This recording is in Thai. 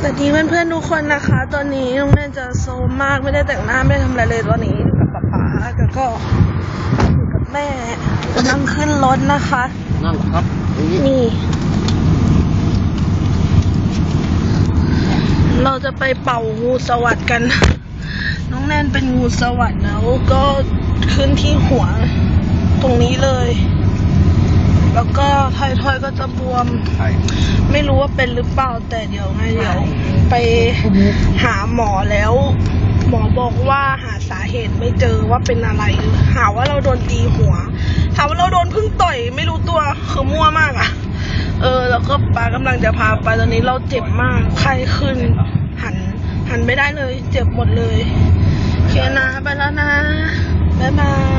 สวัสดีเพื่อนๆทุกคนนะคะ ตอนนี้น้องแนนจะโซมมากไม่ได้แต่งหน้าไม่ได้ทำอะไรเลยตอนนี้อยู่กับป๊าป๊าแล้วก็อยู่กับแม่กำลังขึ้นรถนะคะ นั่นครับนี่นี่ เราจะไปเป่างูสวัสดกัน น้องแนนเป็นงูสวัสดแล้วก็ขึ้นที่หัวตรงนี้เลยแล้วก็ ไทยทอยก็จะบวมไข่ไม่รู้ว่าเป็นหรือเปล่าแต่เดี๋ยวไงเดี๋ยว ไปหาหมอแล้ว หมอบอกว่าหาสาเหตุไม่เจอว่าเป็นอะไร หาว่าเราโดนตีหัว หาว่าเราโดนพึ่งต่อยไม่รู้ตัวคือมั่วมากอะ่ะ เออ แล้วก็ป้ากำลังจะพาไปตอนนี้เราเจ็บมากไข้ขึ้น หัน หันไม่ได้เลย เจ็บหมดเลย โอเคนะ ไปแล้วนะบ๊ายบาย